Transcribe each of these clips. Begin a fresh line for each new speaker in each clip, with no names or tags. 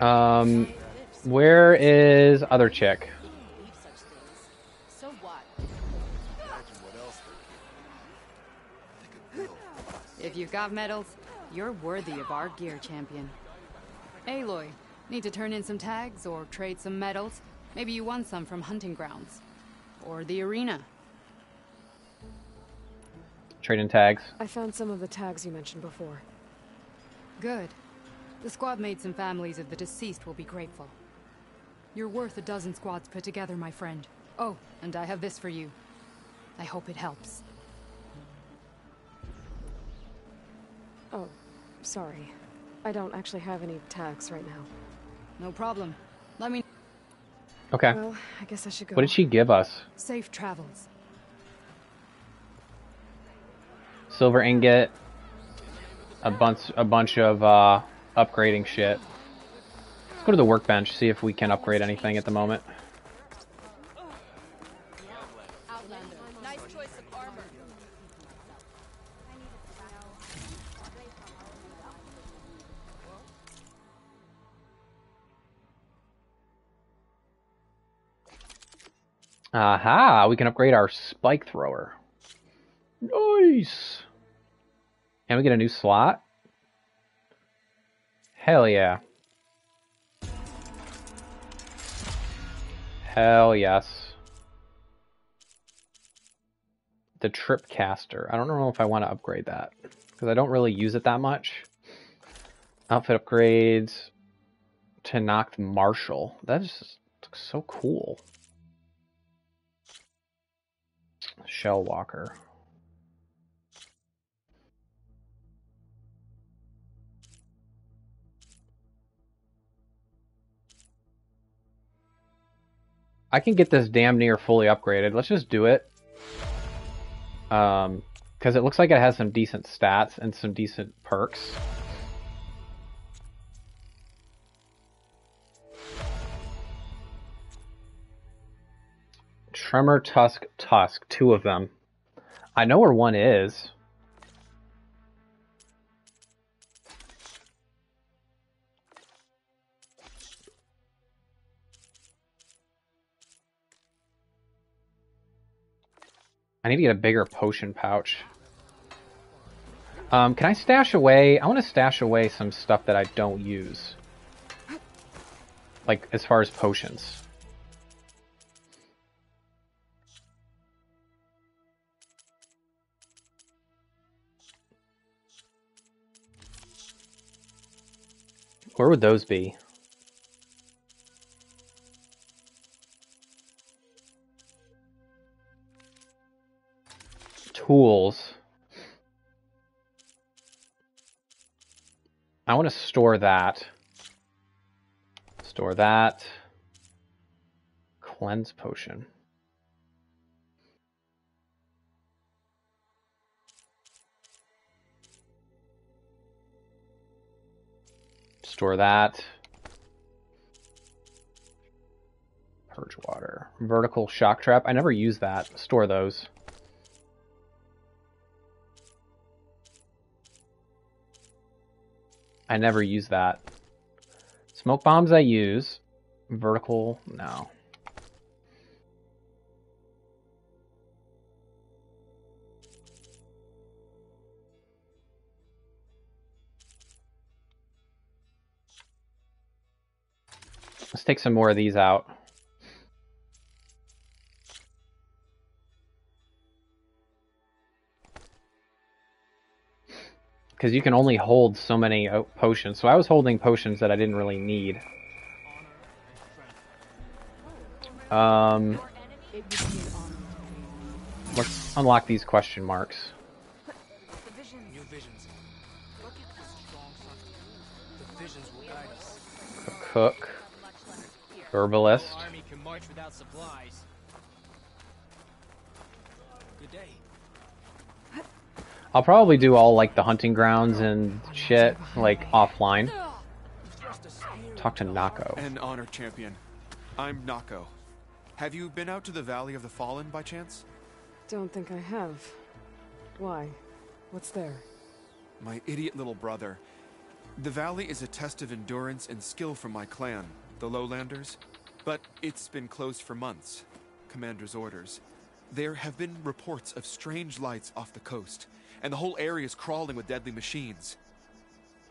Um, where is other chick?
If you've got medals, you're worthy of our gear champion. Aloy, need to turn in some tags or trade some medals? Maybe you won some from hunting grounds. Or the arena.
Trading tags.
I found some of the tags you mentioned before.
Good. The squad mates and families of the deceased will be grateful. You're worth a dozen squads put together, my friend. Oh, and I have this for you. I hope it helps.
Oh, sorry. I don't actually have any tags right now.
No problem. Let me...
Okay.
Well, I guess I should go.
What did she give us?
Safe travels.
Silver ingot. A bunch, a bunch of uh, upgrading shit. Let's go to the workbench, see if we can upgrade anything at the moment. Aha! We can upgrade our spike thrower. Nice! Can we get a new slot? Hell yeah. Hell yes. The trip caster. I don't know if I want to upgrade that. Because I don't really use it that much. Outfit upgrades. Tenakth Marshal. That looks so cool. Shell Walker. I can get this damn near fully upgraded. Let's just do it. Um, because it looks like it has some decent stats and some decent perks. Tremor, Tusk, Tusk. Two of them. I know where one is. I need to get a bigger potion pouch. Um, can I stash away? I want to stash away some stuff that I don't use. Like, as far as potions. Where would those be? Tools. I want to store that. Store that. Cleanse potion. Store that. Purge water. Vertical shock trap. I never use that. Store those. I never use that. Smoke bombs I use. Vertical, no. Let's take some more of these out. Because you can only hold so many uh, potions. So I was holding potions that I didn't really need. Um, let's unlock these question marks. Cook. Herbalist.
Good day.
I'll probably do all like the hunting grounds and shit like offline. Talk to Nako.
An honor champion. I'm Nako. Have you been out to the Valley of the Fallen by chance?
Don't think I have. Why? What's there?
My idiot little brother. The valley is a test of endurance and skill for my clan, the Lowlanders. But it's been closed for months. Commander's orders. There have been reports of strange lights off the coast, and the whole area is crawling with deadly machines.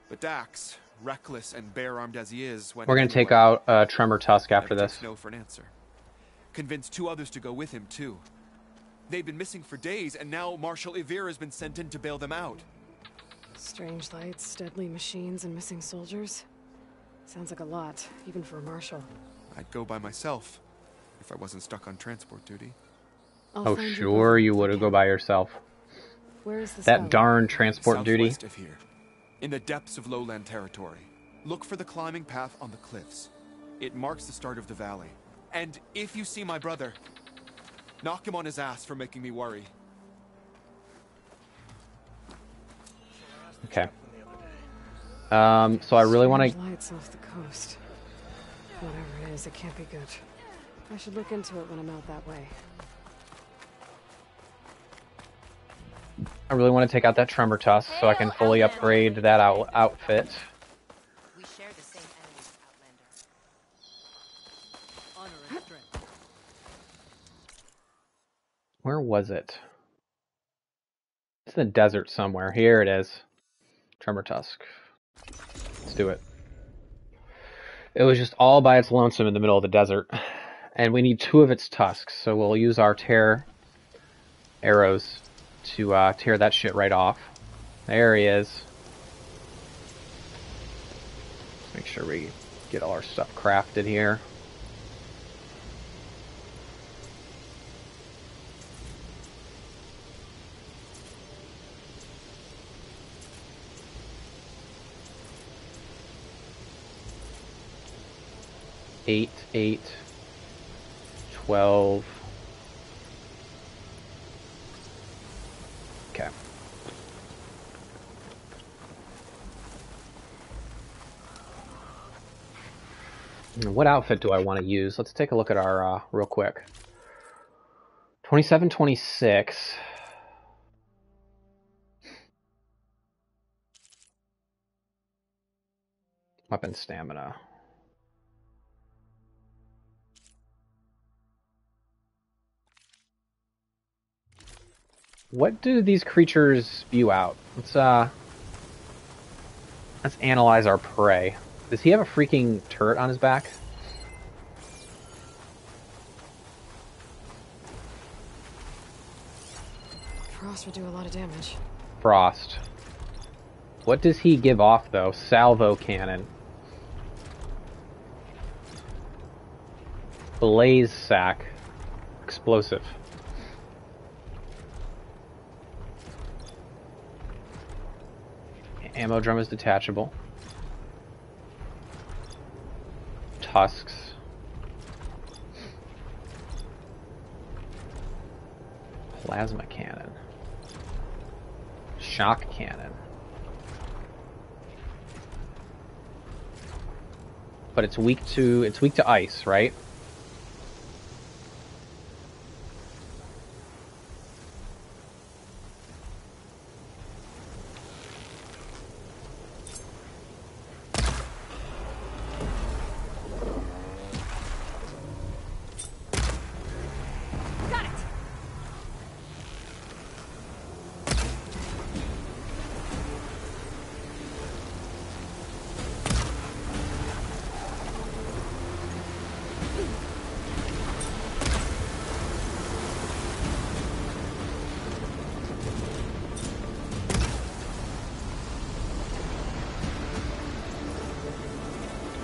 But Dax, reckless and bare-armed as he is, went
We're gonna take out uh, Tremortusk after
Never
this.
no for an answer. Convinced two others to go with him, too. They've been missing for days, and now Marshal Ivir has been sent in to bail them out.
Strange lights, deadly machines, and missing soldiers. Sounds like a lot, even for a marshal.
I'd go by myself, if I wasn't stuck on transport duty.
I'll
Oh, sure you would have go by yourself.
Where is this
That
valley?
darn transport duty.
Of here, in the depths of lowland territory. Look for the climbing path on the cliffs. It marks the start of the valley. And if you see my brother, knock him on his ass for making me worry.
Okay. Um, so I really want to.
Strange lights off the coast. Whatever it is, it can't be good. I should look into it when I'm out that way.
I really want to take out that Tremortusk so I can fully upgrade that out- outfit.
We share the same enemies, Outlander.
Honor and strength.
Where was it? It's in the desert somewhere. Here it is. Tremortusk. Let's do it. It was just all by its lonesome in the middle of the desert. And we need two of its tusks, so we'll use our tear arrows to uh, tear that shit right off. There he is. Make sure we get all our stuff crafted here. eight, eight, twelve. What outfit do I want to use? Let's take a look at our uh, real quick. Twenty-seven, twenty-six. Weapon stamina. What do these creatures spew out? Let's uh let's analyze our prey. Does he have a freaking turret on his back?
Frost would do a lot of damage.
Frost. What does he give off though? Salvo cannon. Blaze sack. Explosive. Ammo drum is detachable. Tusks. Plasma cannon. Shock cannon. But it's weak to it's weak to ice, right?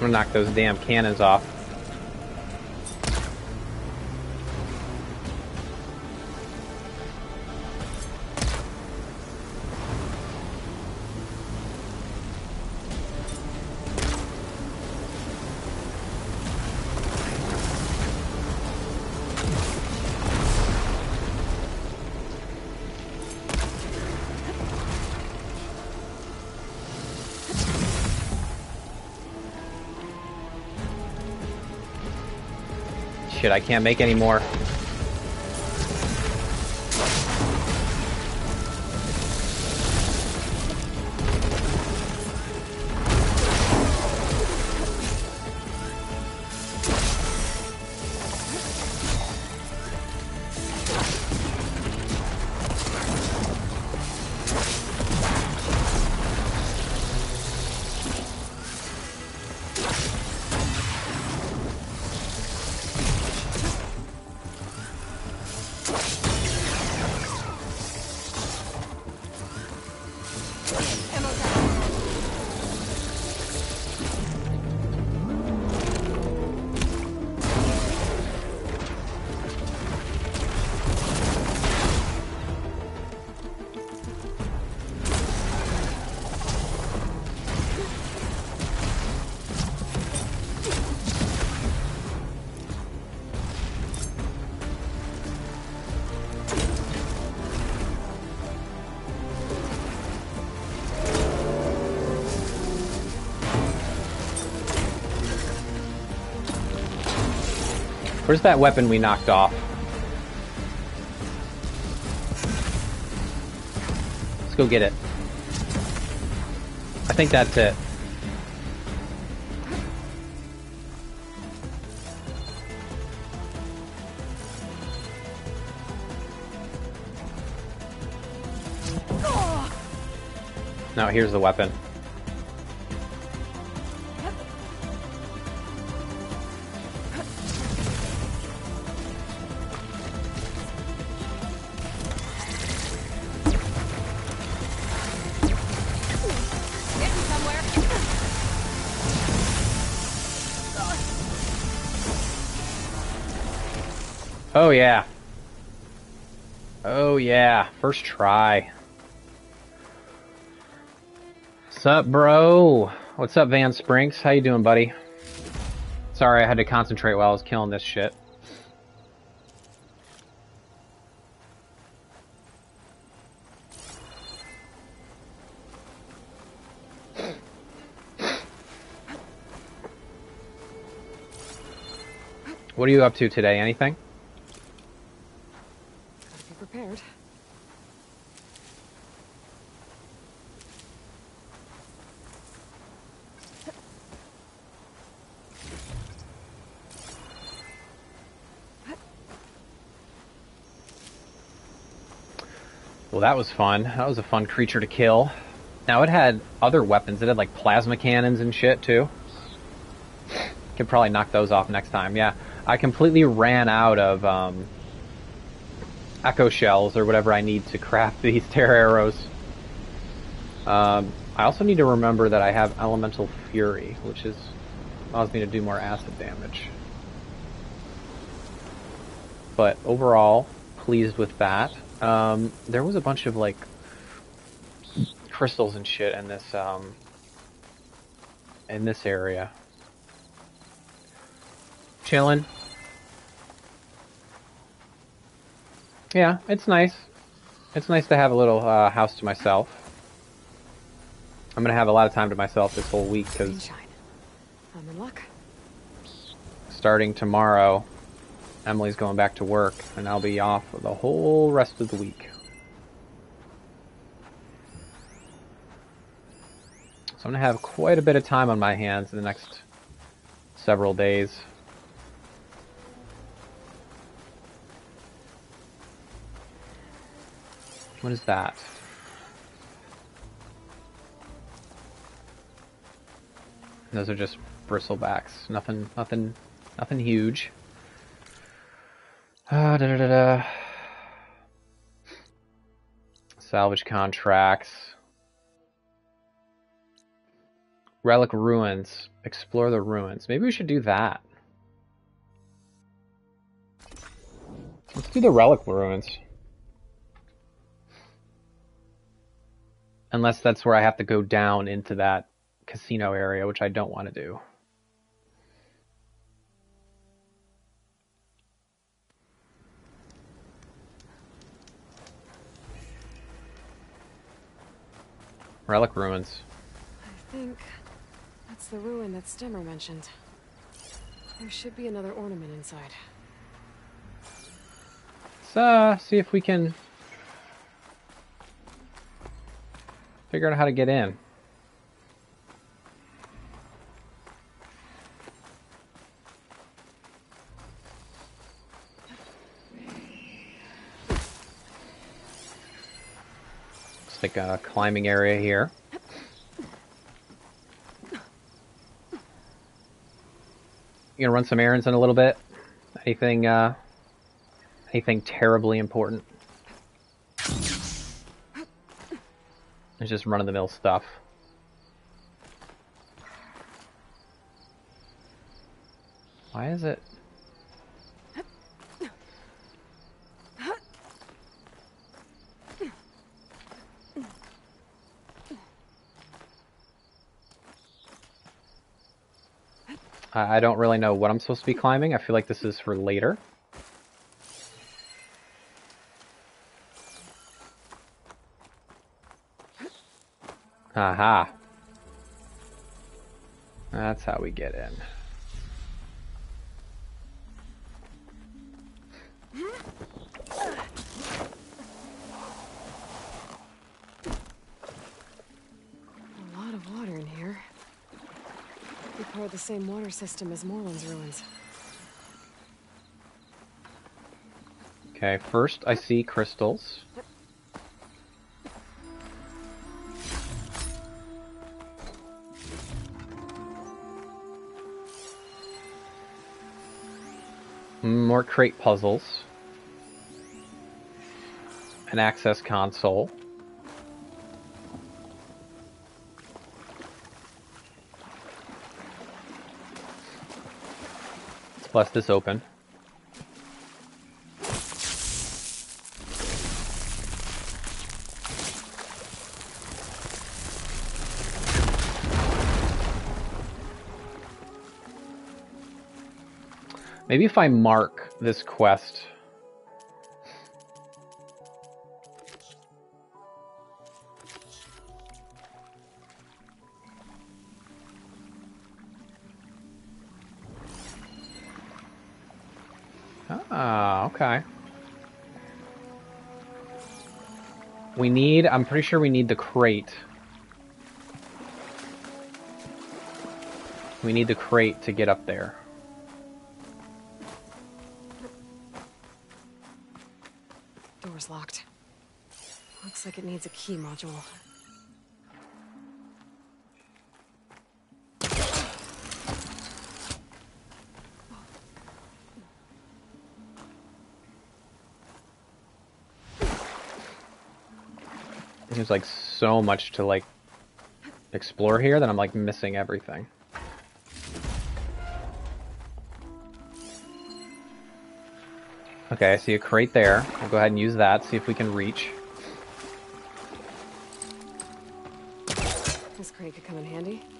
Gonna knock those damn cannons off. Shit, I can't make any more. Where's that weapon we knocked off? Let's go get it. I think that's it. Now here's the weapon. Oh yeah. Oh yeah, first try. What's up, bro? What's up, Van Sprinks? How you doing, buddy? Sorry, I had to concentrate while I was killing this shit. What are you up to today? Anything?
Prepared.
Well, that was fun. That was a fun creature to kill. Now it had other weapons. It had like plasma cannons and shit too. Could probably knock those off next time. Yeah, I completely ran out of um, echo shells or whatever I need to craft these tear arrows. Um, I also need to remember that I have elemental fury, which is allows me to do more acid damage. But overall, pleased with that. Um, there was a bunch of like crystals and shit in this um, in this area. Chilling. Yeah, it's nice. It's nice to have a little uh, house to myself. I'm gonna have a lot of time to myself this whole week because
I'm in luck.
starting tomorrow, Emily's going back to work, and I'll be off for the whole rest of the week. So I'm gonna have quite a bit of time on my hands in the next several days. What is that? Those are just bristlebacks. Nothing, nothing, nothing huge. Ah, da, da, da, da. Salvage contracts. Relic ruins. Explore the ruins. Maybe we should do that. Let's do the relic ruins. Unless that's where I have to go down into that casino area, which I don't want to do. Relic ruins.
I think that's the ruin that Stemmer mentioned. There should be another ornament inside.
Uh, see if we can figure out how to get in. Looks like a climbing area here. You gonna run some errands in a little bit? Anything, uh, anything terribly important? It's just run of the mill stuff. Why is it? I don't really know what I'm supposed to be climbing. I feel like this is for later. Aha. That's how we get in.
A lot of water in here. We part the same water system as Morland's ruins.
Okay, first I see crystals. Crate puzzles. An access console. Let's blast this open. Maybe if I mark this quest. Ah, okay. We need, I'm pretty sure we need the crate. We need the crate to get up there.
Needs a key module.
There's like so much to like explore here that I'm like missing everything. Okay, I see a crate there. I'll go ahead and use that, see if we can reach.
Come in handy.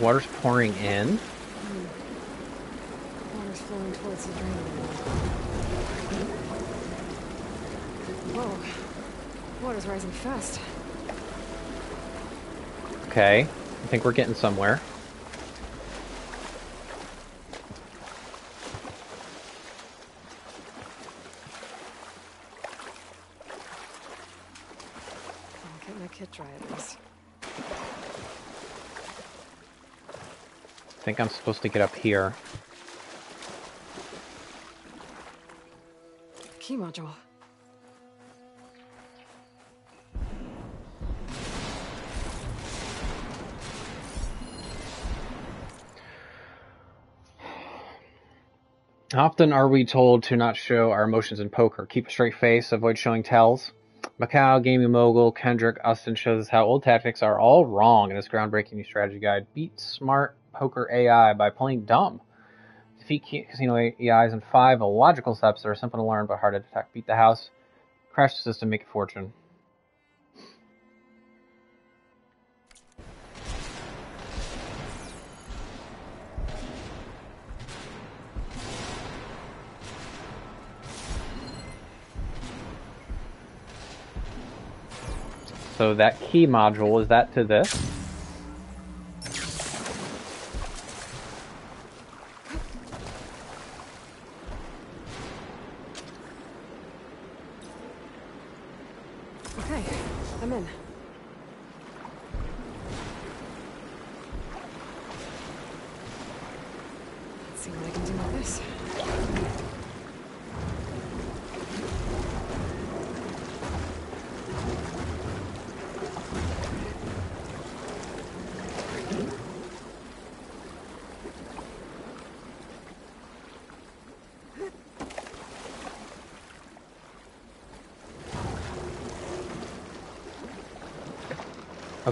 Water's pouring
in.
Water's flowing towards the drain. Whoa. Water's rising fast.
Okay, I think we're getting somewhere.
I'll get my kit dry at least.
I think I'm supposed to get up here.
Key module.
Often are we told to not show our emotions in poker. Keep a straight face, avoid showing tells. Macau gaming mogul Kendrick Austin shows us how old tactics are all wrong in this groundbreaking new strategy guide. Beat smart poker AI by playing dumb. Defeat casino AIs in five illogical steps that are simple to learn but hard to detect. Beat the house, crash the system, make a fortune. So that key module, is that to this?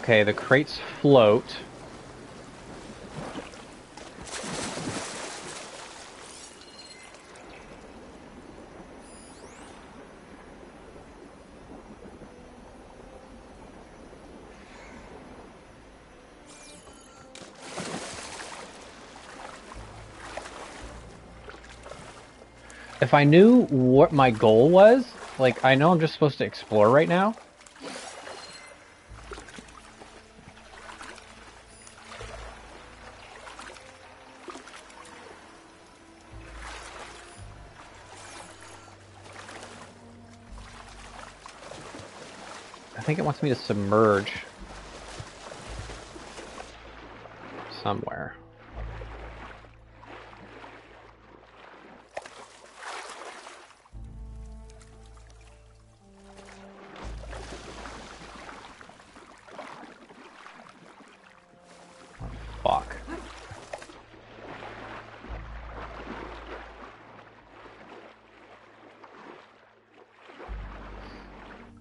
Okay,
the crates float. If I knew what my goal was, like, I know I'm just supposed to explore right now, think it wants me to submerge somewhere.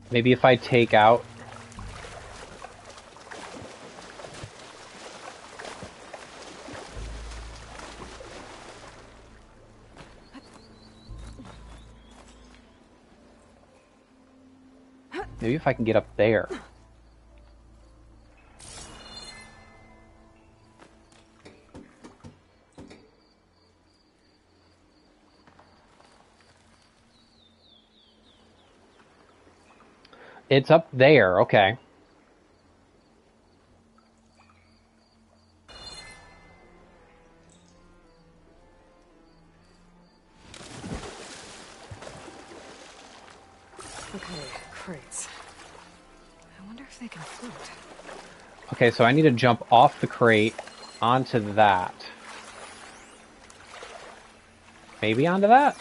Maybe if I take out if I can get up there. It's up there, okay.
Okay, crates. Wonder if they can float.
Okay, so I need to jump off the crate onto that. Maybe onto that?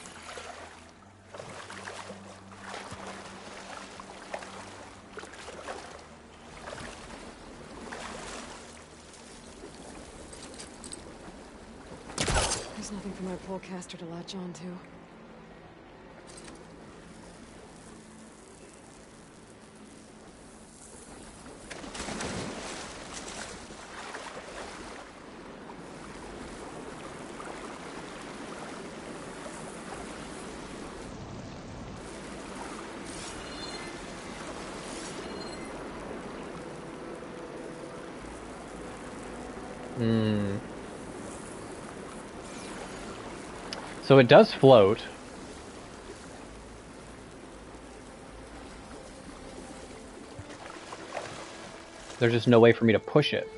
There's nothing for my Pullcaster to latch onto.
So it does float. There's just no way for me to push it.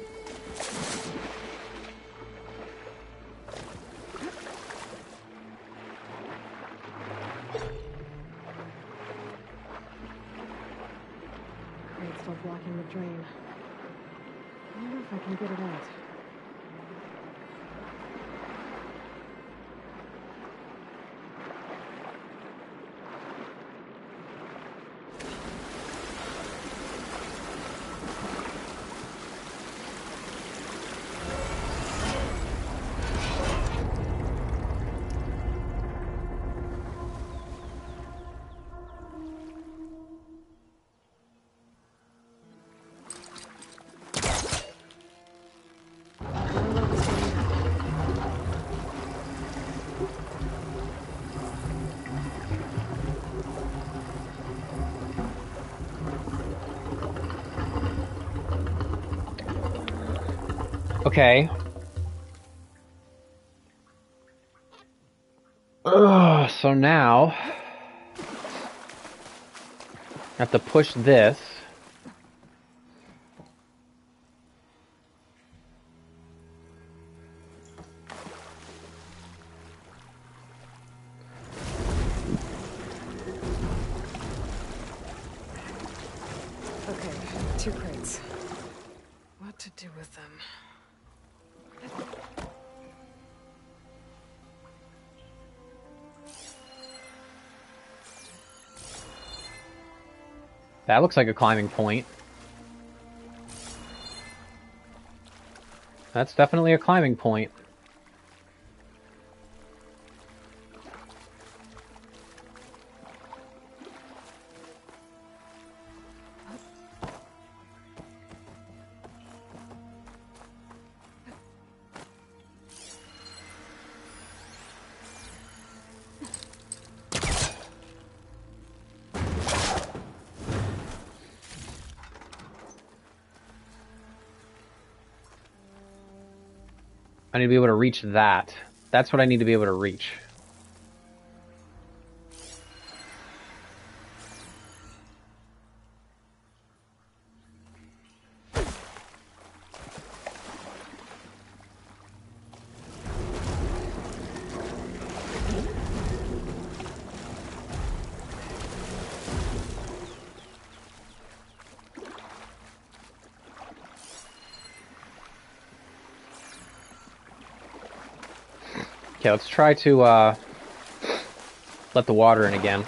Okay. Ugh, so now I have to push this. That looks like a climbing point. That's definitely a climbing point. I need to be able to reach that. That's what I need to be able to reach. Okay, let's try to uh, let the water in again.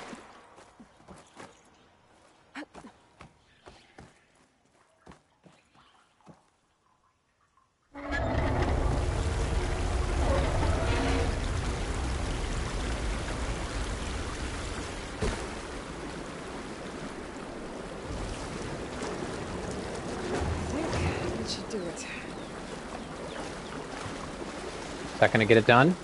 That should do it.
Is that gonna get it done?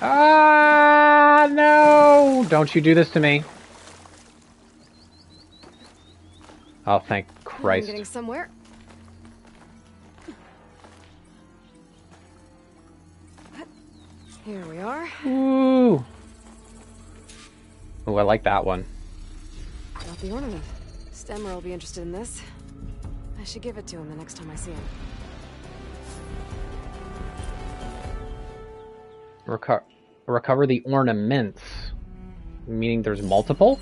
Ah, no! Don't you do this to me. Oh, thank
I'm
Christ.
getting somewhere. Here we are.
Ooh. Ooh, I like that one.
Got the ornament. Stemmer will be interested in this. I should give it to him the next time I see him.
Reco recover the ornaments. Meaning there's multiple?